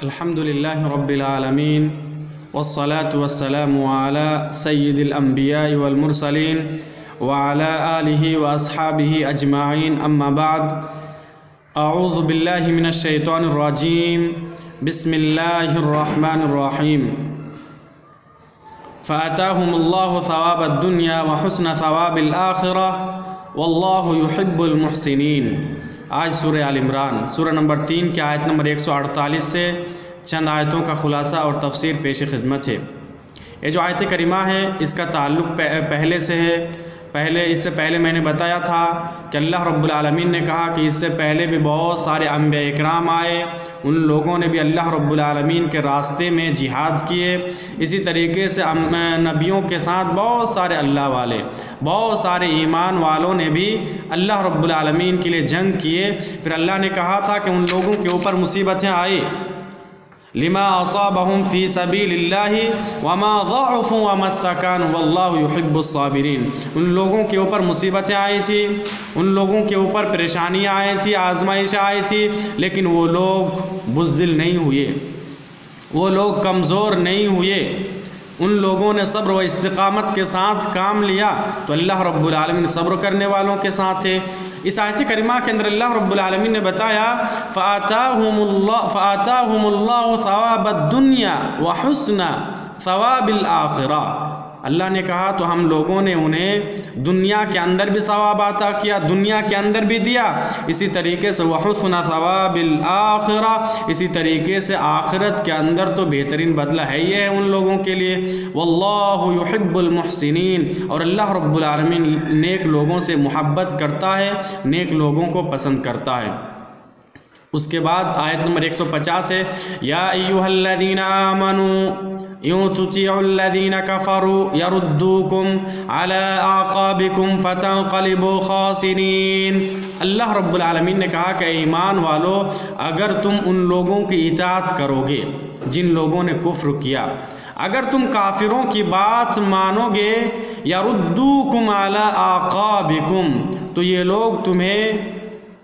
الحمد لله رب العالمين والصلاة والسلام على سيد الأنبياء والمرسلين وعلى آله وأصحابه أجمعين. أما بعد أعوذ بالله من الشيطان الرجيم. بسم الله الرحمن الرحيم. فأتاهم الله ثواب الدنيا وحسن ثواب الآخرة والله يحب المحسنين. آج سورہ عمران، سورہ نمبر تین کی آیت نمبر ایک سو اڑتالیس سے چند آیتوں کا خلاصہ اور تفسیر پیش خدمت ہے۔ یہ جو آیت کریمہ ہے، اس کا تعلق پہلے سے ہے۔ پہلے، اس سے پہلے میں نے بتایا تھا کہ اللہ رب العالمین نے کہا کہ اس سے پہلے بھی بہت سارے انبیاء اکرام آئے، ان لوگوں نے بھی اللہ رب العالمین کے راستے میں جہاد کیے۔ اسی طریقے سے نبیوں کے ساتھ بہت سارے اللہ والے، بہت سارے ایمان والوں نے بھی اللہ رب العالمین کے لیے جنگ کیے۔ پھر اللہ نے کہا تھا کہ ان لوگوں کے اوپر مصیبتیں آئی لما اصابهم في سبيل الله وما ضعفوا وما استكانوا والله يحب الصابرين. ان لوگوں کے اوپر مصیبتیں آئی تھی، ان لوگوں کے اوپر پریشانیاں آئی تھی آزمائش آئی تھی، لیکن وہ لوگ بزدل نہیں ہوئے۔ وہ لوگ کمزور نہیں ہوئے۔ ان لوگوں نے صبر و استقامت کے ساتھ کام لیا۔ تو اللہ رب العالمین صبر کرنے والوں کے ساتھ ہے اس آیت کریمہ کے اندر اللہ رب العالمین نے بتایا فَآتَاهُمُ اللَّهُ فَآتَاهُمُ اللَّهُ ثَوَابَ اللہ نے کہا تو ہم لوگوں نے انہیں دنیا کے اندر بھی ثواب عطا کیا، دنیا کے اندر بھی دیا۔ اسی طریقے سے وحسن ثواب الآخرہ اسی طریقے سے آخرت کے اندر تو بہترین بدلہ ہے یہ ہے ان لوگوں کے لیے۔ واللہ یحب المحسنین۔ اور اللہ رب العالمین نیک لوگوں سے محبت کرتا ہے، نیک لوگوں کو پسند کرتا ہے۔ اس کے بعد آیت نمبر ایک سو پچاس ہے، یا ایوہ الذین آمنوا یوں تطیعوا الذین کفروا یردوکم علی آقابکم فتنقلبوا خاسرین۔ اللہ رب العالمین نے کہا کہ ایمان والو، اگر تم ان لوگوں کی اطاعت کرو گے جن لوگوں نے کفر کیا، اگر تم کافروں کی بات مانو گے یردوکم علی آقابکم، تو یہ لوگ تمہیں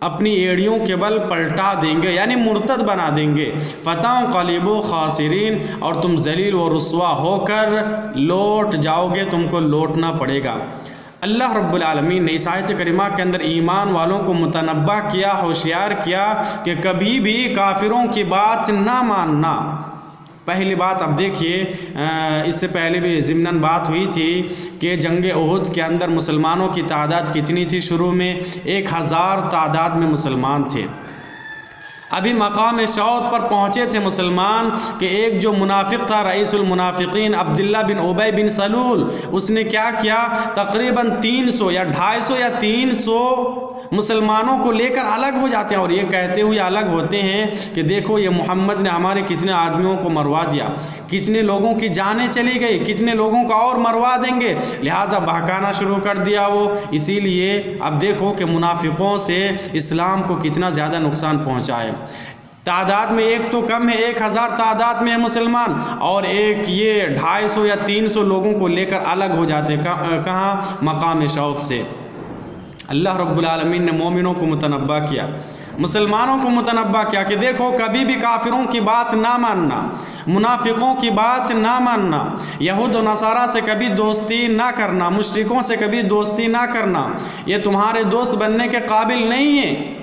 اپنی ایڑیوں کے بل پلٹا دیں گے یعنی مرتد بنا دیں گے۔ فتح قلیب و خاصرین اور تم ذلیل و رسوا ہو کر لوٹ جاؤ گے، تم کو لوٹنا پڑے گا۔ اللہ رب العالمین نے عیسائیت کریمہ کے اندر ایمان والوں کو متنبع کیا، ہوشیار کیا کہ کبھی بھی کافروں کی بات نہ ماننا۔ پہلی بات اب دیکھیے اس سے پہلے بھی ضمن بات ہوئی تھی کہ جنگ عہد کے اندر مسلمانوں کی تعداد کتنی تھی شروع میں؟ ایک ہزار تعداد میں مسلمان تھے۔ ابھی مقام شعود پر پہنچے تھے مسلمان کہ ایک جو منافق تھا رئیس المنافقین عبداللہ بن عبی بن سلول، اس نے کیا کیا؟ تقریباً تین سو یا ڈھائی سو یا تین سو مسلمانوں کو لے کر الگ ہو جاتے ہیں اور یہ کہتے ہوئے الگ ہوتے ہیں کہ دیکھو یہ محمد نے ہمارے کتنے آدمیوں کو مروا دیا، کتنے لوگوں کی جانیں چلی گئی، کتنے لوگوں کا اور مروا دیں گے۔ لہٰذا بہکانا شروع کر دیا وہ۔ اسی لیے اب دیکھو کہ منافقوں سے اسلام کو کتنا زیادہ نقصان پہنچائے تعداد میں ایک تو کم ہے، ایک ہزار تعداد میں ہے مسلمان، اور ایک یہ ڈھائی سو یا تین سو لوگوں کو لے کر الگ ہو جاتے کہاں مقام شوق سے۔ اللہ رب العالمین نے مومنوں کو متنبع کیا، مسلمانوں کو متنبع کیا کہ دیکھو، کبھی بھی کافروں کی بات نہ ماننا، منافقوں کی بات نہ ماننا، یہود و نصارہ سے کبھی دوستی نہ کرنا، مشرکوں سے کبھی دوستی نہ کرنا، یہ تمہارے دوست بننے کے قابل نہیں ہیں۔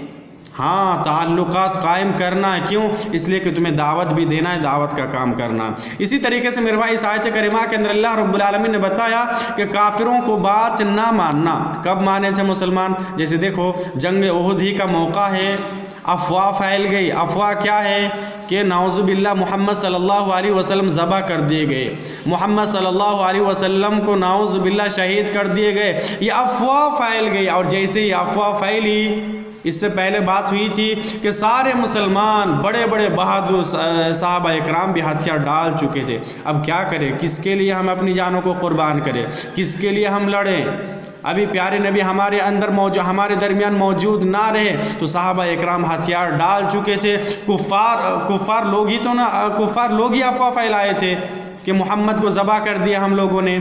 ہاں تعلقات قائم کرنا ہے۔ کیوں؟ اس لیے کہ تمہیں دعوت بھی دینا ہے، دعوت کا کام کرنا۔ اسی طریقے سے میرے بھائی آیت کریمہ کے اندر اللہ رب العالمین نے بتایا کہ کافروں کو بات نہ ماننا۔ کب مانے تھے مسلمان؟ جیسے دیکھو، جنگ عہد ہی کا موقع ہے۔ افواہ پھیل گئی۔ افواہ کیا ہے؟ کہ نعوذ باللہ محمد صلی اللہ علیہ وسلم ذبح کر دیے گئے۔ محمد صلی اللہ علیہ وسلم کو نعوذ باللہ شہید کر دیے گئے۔ یہ افواہ پھیل گئی اور جیسے ہی افواہ پھیلی اس سے پہلے بات ہوئی تھی کہ سارے مسلمان بڑے بڑے بہادر صحابہ اکرام بھی ہتھیار ڈال چکے تھے۔ اب کیا کریں؟ کس کے لیے ہم اپنی جانوں کو قربان کریں؟ کس کے لیے ہم لڑیں؟ ابھی پیارے نبی ہمارے اندر موجود ہمارے درمیان موجود نہ رہے تو صحابہ اکرام ہتھیار ڈال چکے تھے۔ کفار کفار لوگ ہی تو نہ، کفار لوگ ہی افواہ پھیلائے تھے کہ محمد کو ذبح کر دیا ہم لوگوں نے۔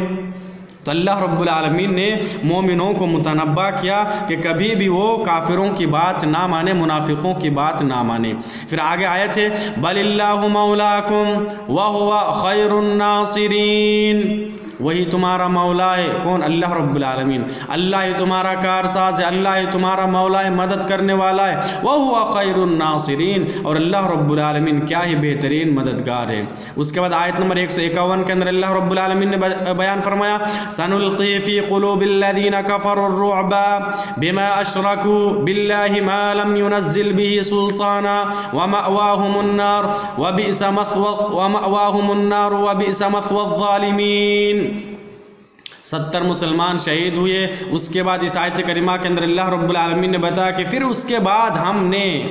تو اللہ رب العالمین نے مومنوں کو متنبع کیا کہ کبھی بھی وہ کافروں کی بات نہ مانے، منافقوں کی بات نہ مانے۔ پھر آگے آئے تھے، بل اللہ مولاکم وہو خیر الناصرین وہی تمہارا مولا ہے، کون؟ اللہ رب العالمین۔ اللہ ہی تمہارا کارساز ہے، اللہ ہی تمہارا مولا ہے، مدد کرنے والا ہے۔ وہ ہوا خیر الناصرین اور اللہ رب العالمین کیا ہی بہترین مددگار ہے۔ اس کے بعد آیت نمبر ایک سو اکاون کے اندر اللہ رب العالمین نے بیان فرمایا سنلقی فی قلوب الذین کفروا الرعب بما اشرکوا باللہ ما لم ينزل به سلطانا ومأواهم النار وبئس مثوى ومأواهم النار وبئس مثوى الظالمین ستر مسلمان شہید ہوئے۔ اس کے بعد اس آیت کریمہ کے اندر اللہ رب العالمین نے بتایا کہ پھر اس کے بعد ہم نے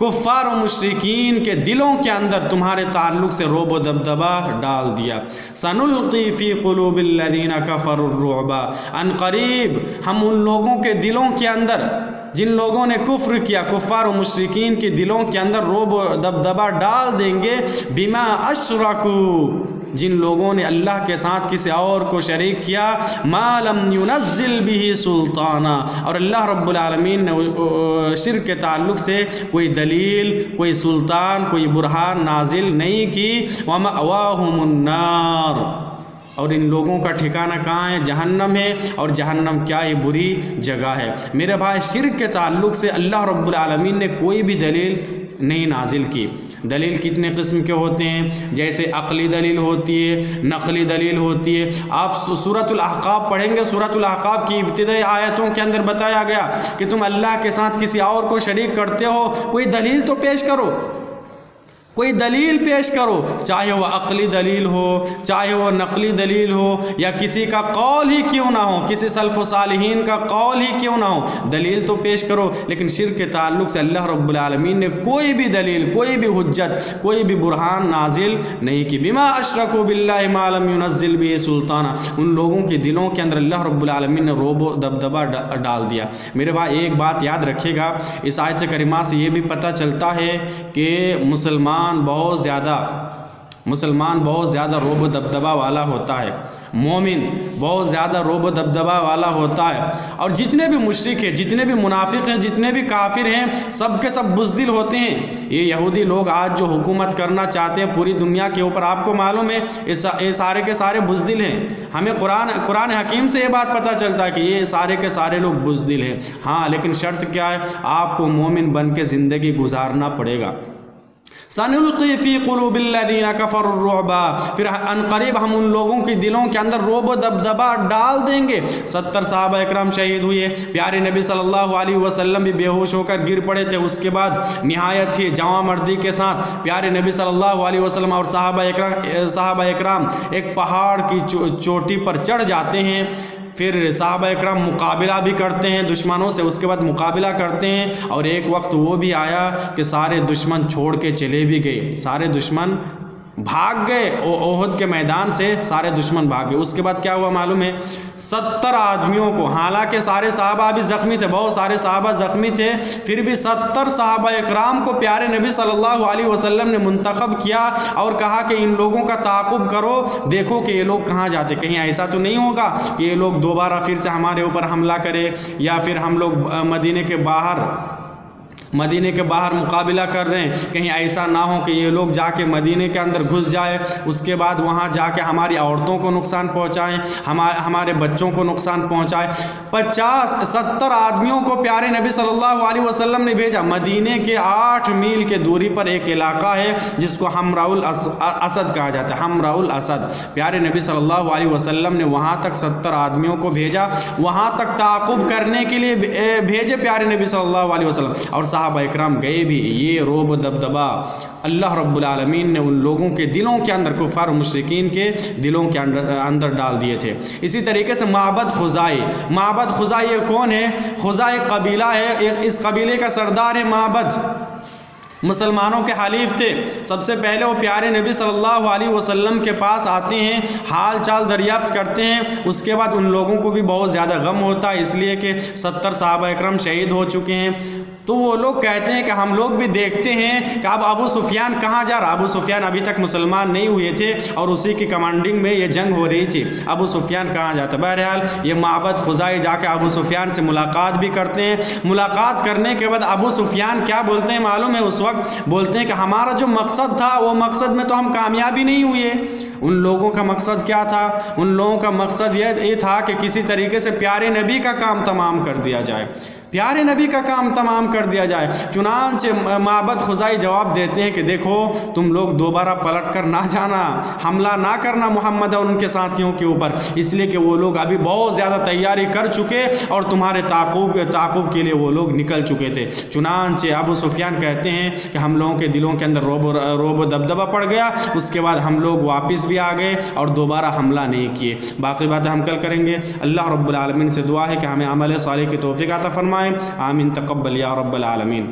کفار و مشرقین کے دلوں کے اندر تمہارے تعلق سے روب و دبدبا ڈال دیا۔ سنلقی فی قلوب الذین کفر الرعب۔ ان قریب ہم ان لوگوں کے دلوں کے اندر، جن لوگوں نے کفر کیا، کفار و مشرقین کے دلوں کے اندر روب و دبدبا ڈال دیں گے۔ بما اشرکو جن لوگوں نے اللہ کے ساتھ کسی اور کو شریک کیا، ما لم ينزل به سلطانہ اور اللہ رب العالمین نے شرک کے تعلق سے کوئی دلیل، کوئی سلطان، کوئی برہان نازل نہیں کی۔ وَمَأْوَاهُمُ النَّارِ۔ اور ان لوگوں کا ٹھکانہ کہاں ہے؟ جہنم ہے۔ اور جہنم کیا ہی بری جگہ ہے۔ میرے بھائی، شرک کے تعلق سے اللہ رب العالمین نے کوئی بھی دلیل نہیں نازل کی۔ دلیل کتنے قسم کے ہوتے ہیں؟ جیسے عقلی دلیل ہوتی ہے، نقلی دلیل ہوتی ہے۔ آپ صورت الاحقاب پڑھیں گے۔ صورت الاحقاب کی ابتدائی آیتوں کے اندر بتایا گیا کہ تم اللہ کے ساتھ کسی اور کو شریک کرتے ہو۔ کوئی دلیل تو پیش کرو۔ کوئی دلیل پیش کرو، چاہے وہ عقلی دلیل ہو، چاہے وہ نقلی دلیل ہو، یا کسی کا قول ہی کیوں نہ ہو، کسی سلف و صالحین کا قول ہی کیوں نہ ہو، دلیل تو پیش کرو، لیکن شرک کے تعلق سے اللہ رب العالمین نے کوئی بھی دلیل، کوئی بھی حجت، کوئی بھی برہان نازل نہیں کی۔ بما اشرکو باللہ ما لم ينزل بھی سلطانہ ان لوگوں کے دلوں کے اندر اللہ رب العالمین نے روب و دبدبہ ڈال دیا۔ میرے بھائی، ایک بات یاد رکھے گا، اس آیت کریمہ سے یہ بھی پتہ چلتا ہے کہ مسلمان مسلمان بہت زیادہ مسلمان بہت زیادہ روب و دبدبہ والا ہوتا ہے۔ مومن بہت زیادہ روب و دبدبہ والا ہوتا ہے۔ اور جتنے بھی مشرق ہیں، جتنے بھی منافق ہیں، جتنے بھی کافر ہیں، سب کے سب بزدل ہوتے ہیں۔ یہ یہودی لوگ آج جو حکومت کرنا چاہتے ہیں، پوری دنیا کے اوپر آپ کو معلوم ہے یہ سارے کے سارے بزدل ہیں۔ ہمیں قرآن قرآن حکیم سے یہ بات پتہ چلتا ہے کہ یہ سارے کے سارے لوگ بزدل ہیں۔ ہاں لیکن شرط کیا ہے؟ آپ کو مومن بن کے زندگی گزارنا پڑے گا۔ سنلقی فی قلوب الذین کفر الرعب. پھر ان قریب ہم ان لوگوں کی دلوں کے اندر روب و دبدبا ڈال دیں گے. ستر صحابہ اکرام شہید ہوئے. پیارے نبی صلی اللہ علیہ وسلم بھی بے ہوش ہو کر گر پڑے تھے. اس کے بعد نہایت ہی جوان مردی کے ساتھ پیارے نبی صلی اللہ علیہ وسلم اور صحابہ اکرام صحابہ اکرام ایک پہاڑ کی چوٹی پر چڑھ جاتے ہیں. پھر صحابہ اکرام مقابلہ بھی کرتے ہیں دشمنوں سے، اس کے بعد مقابلہ کرتے ہیں اور ایک وقت وہ بھی آیا کہ سارے دشمن چھوڑ کے چلے بھی گئے۔ سارے دشمن بھاگ گئے اوہد کے میدان سے سارے دشمن بھاگ گئے۔ اس کے بعد کیا ہوا معلوم ہے؟ ستر آدمیوں کو، حالانکہ سارے صحابہ بھی زخمی تھے، بہت سارے صحابہ زخمی تھے، پھر بھی ستر صحابہ اکرام کو پیارے نبی صلی اللہ علیہ وسلم نے منتخب کیا اور کہا کہ ان لوگوں کا تعاقب کرو، دیکھو کہ یہ لوگ کہاں جاتے کہیں ایسا تو نہیں ہوگا کہ یہ لوگ دوبارہ پھر سے ہمارے اوپر حملہ کرے یا پھر ہم لوگ مدینہ کے باہر مدینہ کے باہر مقابلہ کر رہے ہیں۔ کہیں ایسا نہ ہو کہ یہ لوگ جا کے مدینہ کے اندر گھس جائے۔ اس کے بعد وہاں جا کے ہماری عورتوں کو نقصان پہنچائیں ہمارے بچوں کو نقصان پہنچائے پچاس، ستر آدمیوں کو پیارے نبی صلی اللہ علیہ وسلم نے بھیجا۔ مدینہ کے آٹھ میل کے دوری پر ایک علاقہ ہے، جس کو ہمراء الاسد کہا جاتا ہے۔ ہمراء الاسد پیارے نبی صلی اللہ علیہ وسلم نے وہاں تک ستر آدمیوں کو بھیجا۔ وہاں تک تعاقب کرنے کے لیے بھیجے پیارے نبی صلی اللہ علیہ وسلم۔ اور صحابہ اکرام گئے بھی، یہ روب دبدبا اللہ رب العالمین نے ان لوگوں کے دلوں کے اندر کفار و مشرقین کے دلوں کے اندر ڈال دیے تھے۔ اسی طریقے سے معبد خزائی۔ معبد خزائی یہ کون ہے؟ خزائی قبیلہ ہے اس قبیلے کا سردار ہے معبد۔ مسلمانوں کے حلیف تھے۔ سب سے پہلے وہ پیارے نبی صلی اللہ علیہ وسلم کے پاس آتے ہیں، حال چال دریافت کرتے ہیں۔ اس کے بعد ان لوگوں کو بھی بہت زیادہ غم ہوتا ہے، اس لیے کہ ستر صحابہ اکرم شہید ہو چکے ہیں۔ تو وہ لوگ کہتے ہیں کہ ہم لوگ بھی دیکھتے ہیں کہ اب ابو سفیان کہاں جا رہا؟ ابو سفیان ابھی تک مسلمان نہیں ہوئے تھے اور اسی کی کمانڈنگ میں یہ جنگ ہو رہی تھی۔ ابو سفیان کہاں جاتا؟ بہرحال یہ معبد خزائی جا کے ابو سفیان سے ملاقات بھی کرتے ہیں۔ ملاقات کرنے کے بعد ابو سفیان کیا بولتے ہیں معلوم ہے؟ اس وقت بولتے ہیں کہ ہمارا جو مقصد تھا، وہ مقصد میں تو ہم کامیابی نہیں ہوئے۔ ان لوگوں کا مقصد کیا تھا؟ ان لوگوں کا مقصد یہ تھا کہ کسی طریقے سے پیارے نبی کا کام تمام کر دیا جائے۔ پیارے نبی کا کام تمام کر دیا جائے۔ چنانچہ معبد خزائی جواب دیتے ہیں کہ دیکھو، تم لوگ دوبارہ پلٹ کر نہ جانا، حملہ نہ کرنا محمد اور ان کے ساتھیوں کے اوپر۔ اس لیے کہ وہ لوگ ابھی بہت زیادہ تیاری کر چکے اور تمہارے تعقب تعقب کے لیے وہ لوگ نکل چکے تھے۔ چنانچہ ابو سفیان کہتے ہیں کہ ہم لوگوں کے دلوں کے اندر روب روب و دبدبہ پڑ گیا۔ اس کے بعد ہم لوگ واپس بھی آ گئے اور دوبارہ حملہ نہیں کیے۔ باقی باتیں ہم کل کریں گے۔ اللہ رب العالمین سے دعا ہے کہ ہمیں عمل صالح کی توفیق عطا فرمائیں آمین تقبل یا رب العالمین